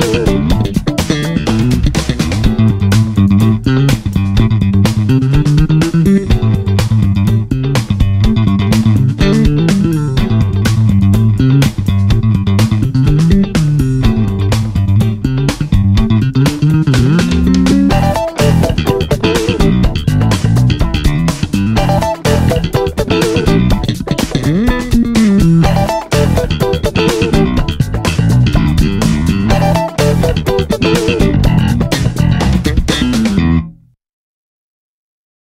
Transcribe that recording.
good.